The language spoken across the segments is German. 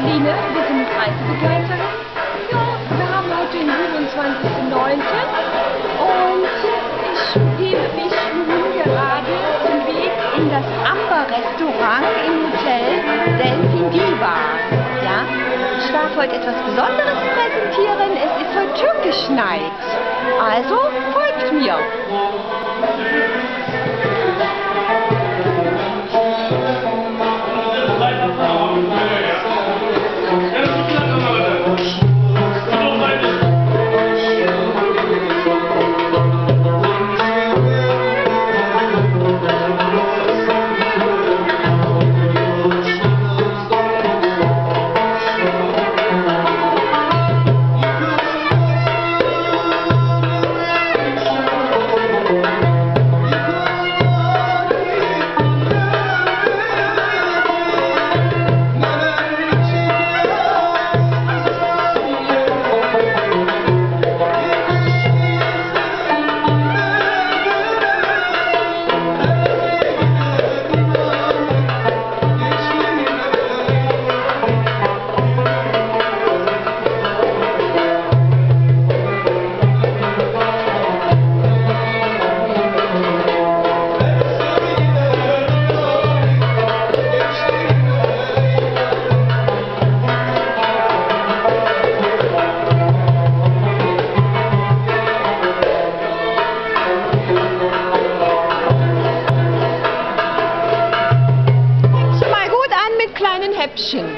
Pauline, sind mit Reisebegleiterin. Ja, wir haben heute den 27.09. und ich gebe mich nun gerade zum Weg in das Amber-Restaurant im Hotel Delphin Diva. Ja, ich darf heute etwas Besonderes präsentieren. Es ist heute türkisch Night. Also folgt mir. deception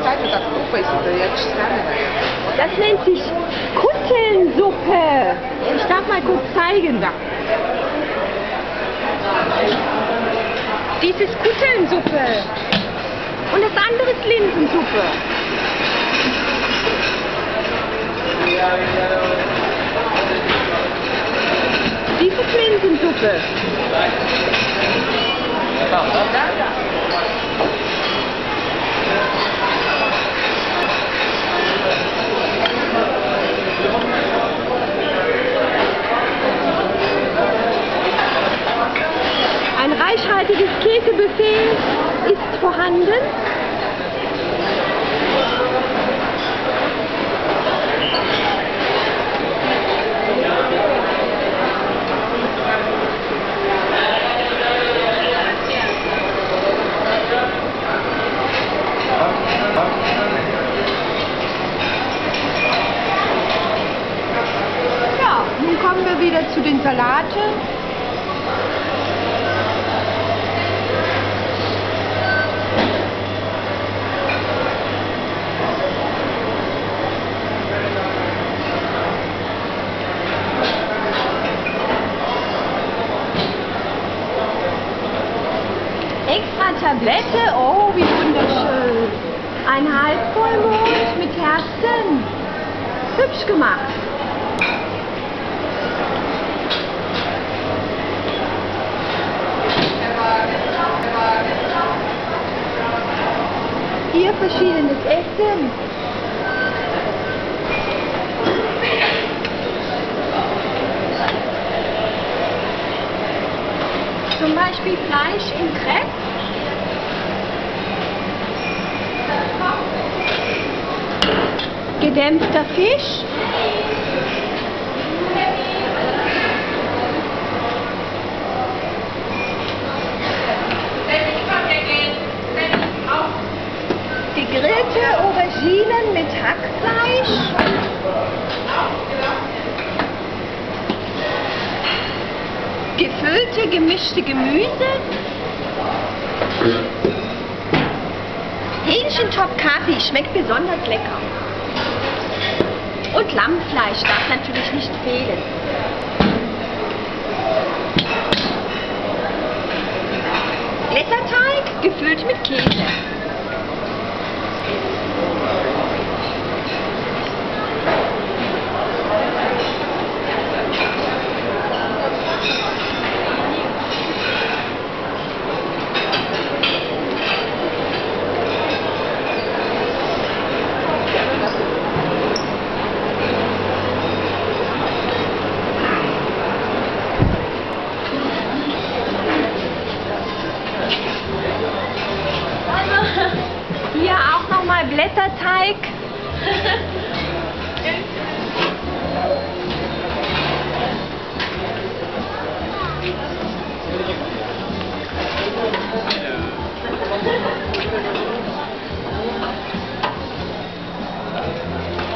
kleine Suppe ist oder jetzt Das nennt sich Kuttelsuppe. Ich darf mal kurz zeigen. Da. Dies ist Kuttelnsuppe. Und das andere ist Linsensuppe. Dies ist Linsensuppe. Oder? komplette Buffet ist vorhanden. Ein Halbvollmond mit Herzen. Hübsch gemacht. Hier verschiedenes Essen. Zum Beispiel Fleisch in Crepe. Gedämpfter Fisch. Gegrillte Auberginen mit Hackfleisch. Gefüllte gemischte Gemüse. Hähnchentop Kaffee schmeckt besonders lecker. Und Lammfleisch darf natürlich nicht fehlen. Blätterteig gefüllt mit Käse.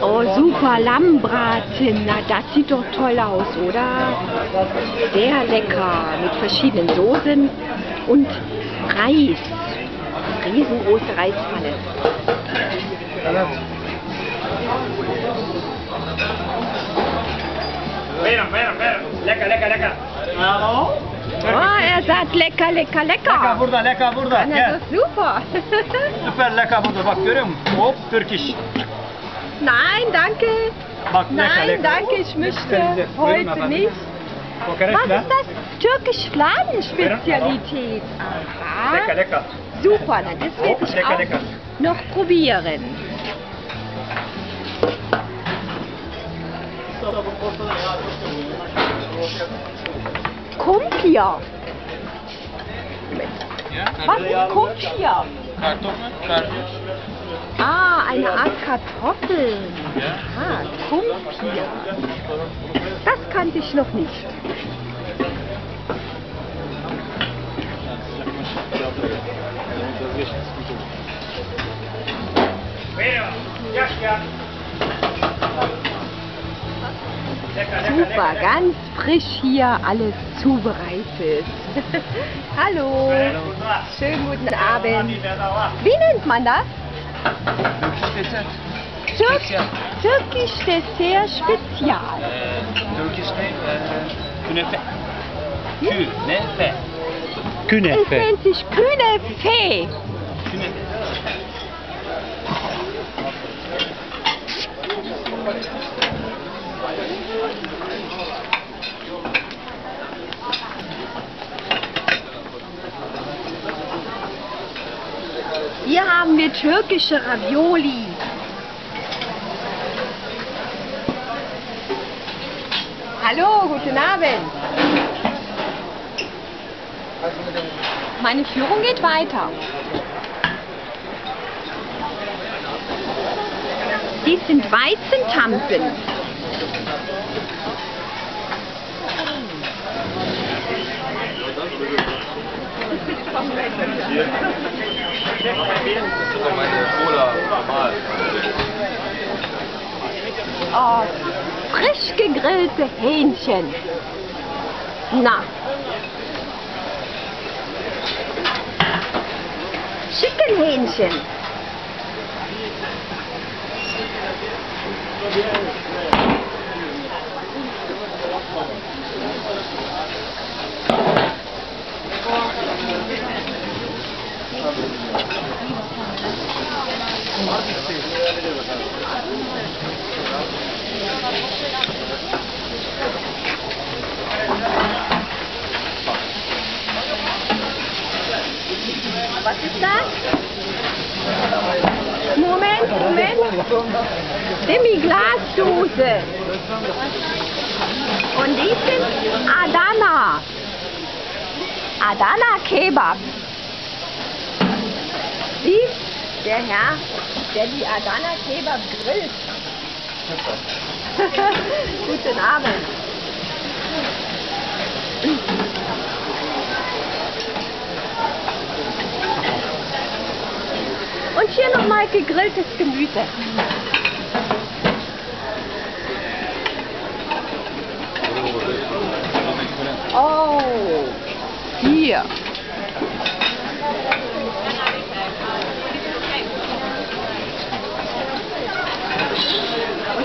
Oh, super, Lammbraten. Na, das sieht doch toll aus, oder? Sehr lecker, mit verschiedenen Soßen und Reis. Riesengroße Reispfanne. Lecker, lecker, lecker. Hallo? Oh, er sagt lecker, lecker, Lecker lecker. burada, lecker burada. Na, Gel. super. Süper lecker burada. Bak görüyor musun? Hop, Turkish. Nein, danke. Nein, danke, ich möchte heute nicht. Was ist das? Türkisch Fladenspezialität. Lecker, Aha. lecker. Super, na, das werde ich auch noch probieren. Kumpir. Was ist Kumpir? Kartoffel, karpuz. Ah, eine Art Kartoffel. Ah, Kumpir. Das kannte ich noch nicht. Super, ganz frisch hier alles zubereitet. Hallo, schönen guten Abend. Wie nennt man das? Türk Spezial. Türkisch Dessert Spezial. Ee, Turkish name ee, künefe. Künefe. Es Künefe. nennt sich Künefe. Künefe. Hier haben wir türkische Ravioli. Hallo, guten Abend. Meine Führung geht weiter. Dies sind Weizentampen. Sogar meine Cola normal. Oh, frisch gegrillte Hähnchen. Na. Chickenhähnchen. Was ist das? Moment, Moment. Demi-Glasdose. Und die sind Adana. Adana Kebab. Wie? Der Herr, der die Adana Kebab grillt. Guten Abend. Und hier nochmal gegrilltes Gemüse. Oh, hier.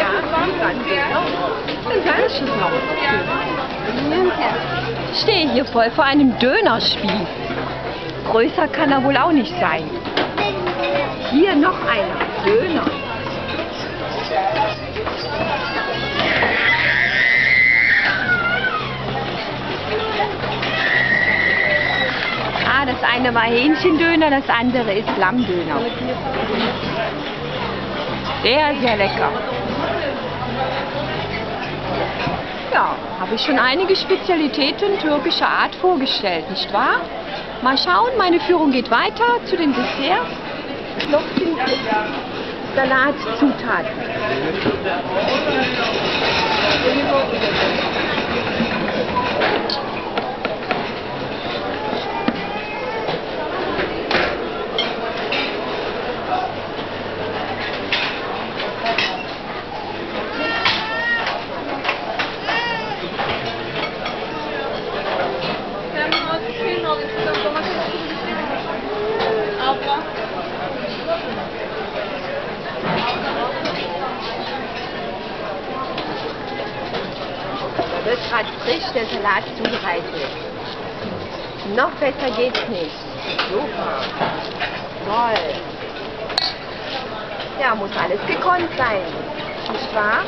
ein noch. Ich stehe hier voll vor einem Dönerspiel. Größer kann er wohl auch nicht sein. Hier noch einer. Döner. Ah, das eine war Hähnchendöner, das andere ist Lammdöner. Sehr, sehr lecker. Ja, habe ich schon einige Spezialitäten türkischer Art vorgestellt, nicht wahr? Mal schauen, meine Führung geht weiter zu den Desserts. Noch sind Salatzutaten. Da wird gerade frisch der Salat zubereitet. Noch besser geht's nicht. Super. Toll. Ja, muss alles gekonnt sein. Nicht wahr?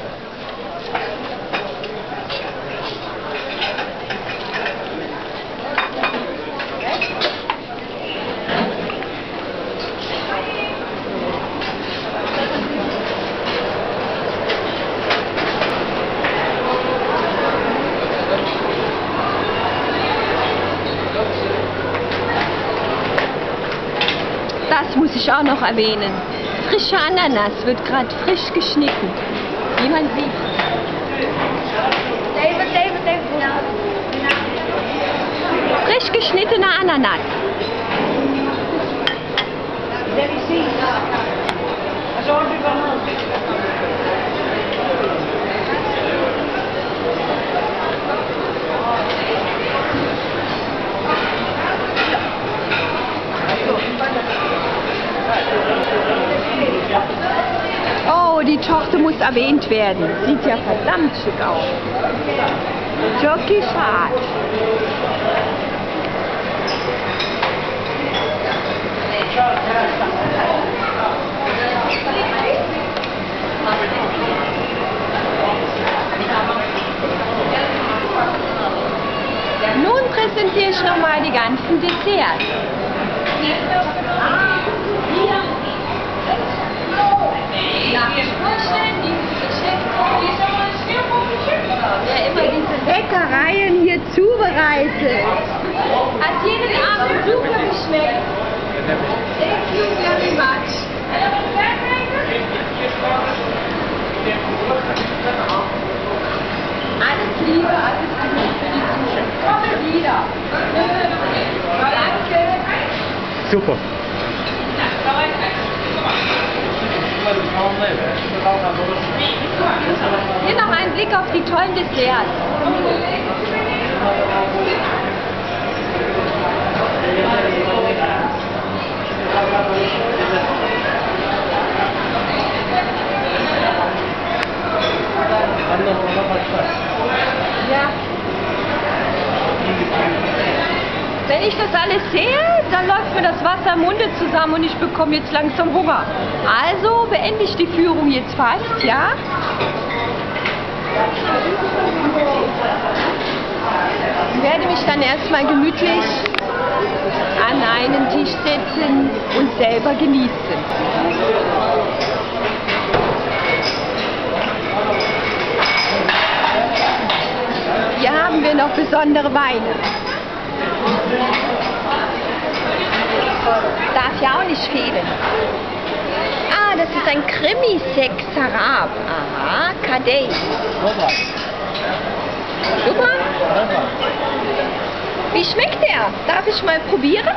Das muss ich auch noch erwähnen. Frische Ananas wird gerade frisch geschnitten. Wie man sieht. David, David, David. Frisch geschnittene Ananas. Oh, die Torte muss erwähnt werden. Sieht ja verdammt schick aus. Türkisch hart. Nun präsentiere ich nochmal die ganzen Desserts. Leckereien hier zubereitet. Hat jeden Abend super geschmeckt. Thank you very much. Alles Liebe, alles Liebe für die Zuschauer. Komme wieder. Danke. Super. Hier noch ein Blick auf die tollen Desserts. Ja. Wenn ich das alles sehe, dann läuft mir das Wasser im Munde zusammen und ich bekomme jetzt langsam Hunger. Also beende ich die Führung jetzt fast, ja? Ich werde mich dann erstmal gemütlich an einen Tisch setzen und selber genießen. Hier haben wir noch besondere Weine. Darf ja auch nicht fehlen. Ah, das ist ein Krimi-Sek Sarab. Aha, Kadej. Super. Wie schmeckt der? Darf ich mal probieren?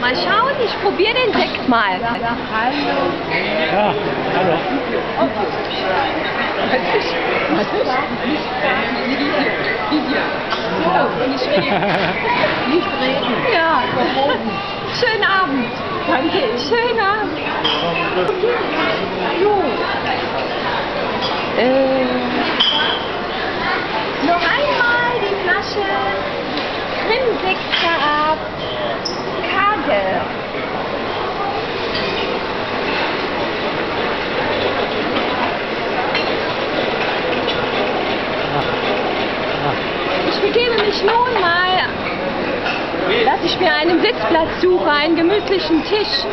Mal schauen, ich probiere den Sekt mal. Ja, hallo. Ja. Schönen Abend. Danke. Schönen Abend. So. Äh, noch einmal die Flasche Krimsektor ab. Kage. Ich begebe mich nun mal, dass ich einen Sitzplatz suche, einen gemütlichen Tisch.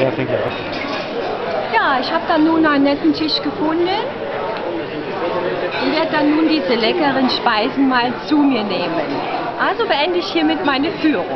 Ja, denke ich auch. Ja, ich habe dann nun einen netten Tisch gefunden und werde dann nun diese leckeren Speisen mal zu mir nehmen. Also beende ich hiermit meine Führung.